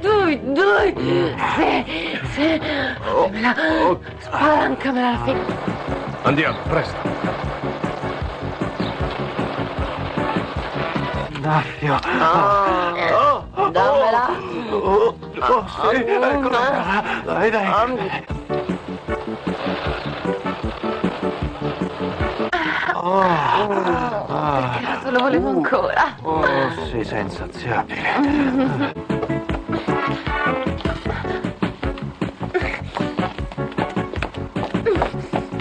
Dui, dui. Se, se. Oh. Fammela. Spalancamela la fine. Andiamo, presto. Dario. Ah, oh, oh, dammela. Oh, oh, sì, eccola. Dai, dai. Oh, ah, oh, perché lo volevo uh. ancora? Oh, sei sensazione.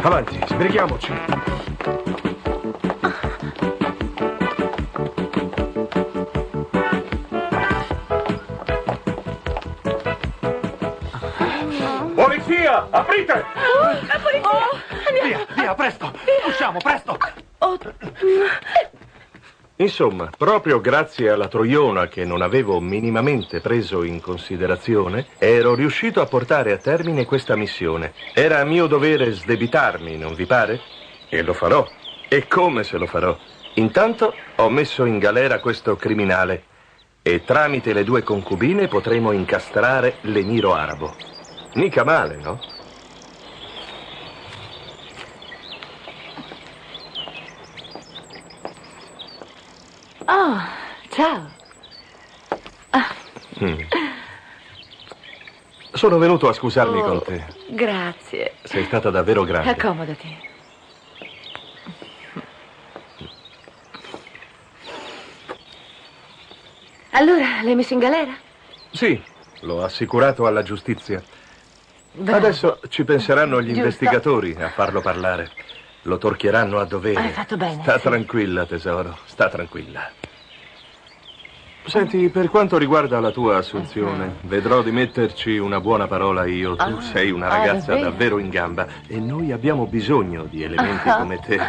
Avanti, sbrighiamoci. Polizia, aprite! Via, via, presto. Usciamo, presto. Insomma, proprio grazie alla Troiona che non avevo minimamente preso in considerazione, ero riuscito a portare a termine questa missione. Era mio dovere sdebitarmi, non vi pare? E lo farò. E come se lo farò? Intanto ho messo in galera questo criminale e tramite le due concubine potremo incastrare l'emiro arabo. Mica male, no? Oh, ciao. Sono venuto a scusarmi Oh, con te. Grazie. Sei stata davvero grande. Accomodati. Allora, l'hai messo in galera? Sì, l'ho assicurato alla giustizia. Bravo. Adesso ci penseranno gli Giusto. investigatori a farlo parlare. Lo torchieranno a dovere. Hai fatto bene, Sta sì. tranquilla, tesoro, sta tranquilla. Senti, per quanto riguarda la tua assunzione, vedrò di metterci una buona parola io. Tu Ah, sei una ah, ragazza davvero? davvero in gamba e noi abbiamo bisogno di elementi Ah. come te.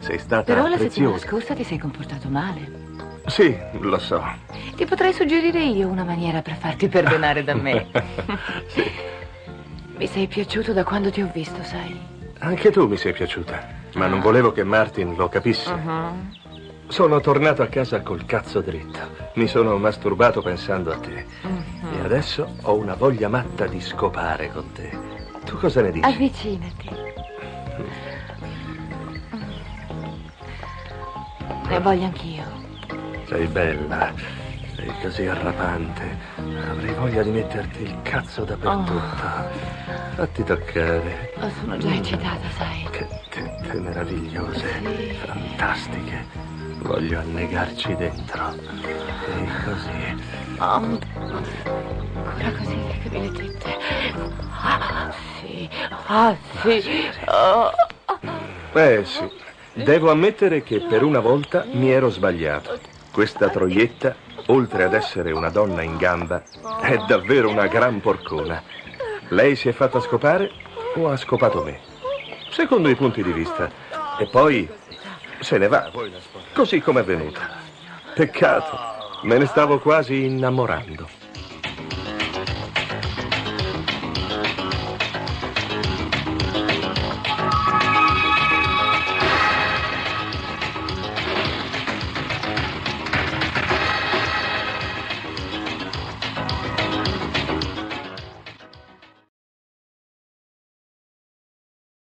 Sei stata Però la settimana scorsa ti sei comportato male. Sì, lo so. Ti potrei suggerire io una maniera per farti perdonare da me. Sì. Mi sei piaciuto da quando ti ho visto, sai? Anche tu mi sei piaciuta, ma non volevo che Martin lo capisse. Mhm. Sono tornato a casa col cazzo dritto. Mi sono masturbato pensando a te. Mhm. E adesso ho una voglia matta di scopare con te. Tu cosa ne dici? Avvicinati. Ne voglio anch'io. Sei bella, sei così arrapante. Avrei voglia di metterti il cazzo dappertutto. Fatti toccare. Oh, sono già eccitata, sai. Che tette meravigliose, Sì. fantastiche. Voglio annegarci dentro. E così. Oh, ancora così, che me le tette. Ah, sì. Ah, sì. Oh. Eh sì, devo ammettere che per una volta mi ero sbagliato. Questa troietta, oltre ad essere una donna in gamba, è davvero una gran porcona. Lei si è fatta scopare o ha scopato me? Secondo i punti di vista. E poi se ne va, così come è venuta. Peccato, me ne stavo quasi innamorando.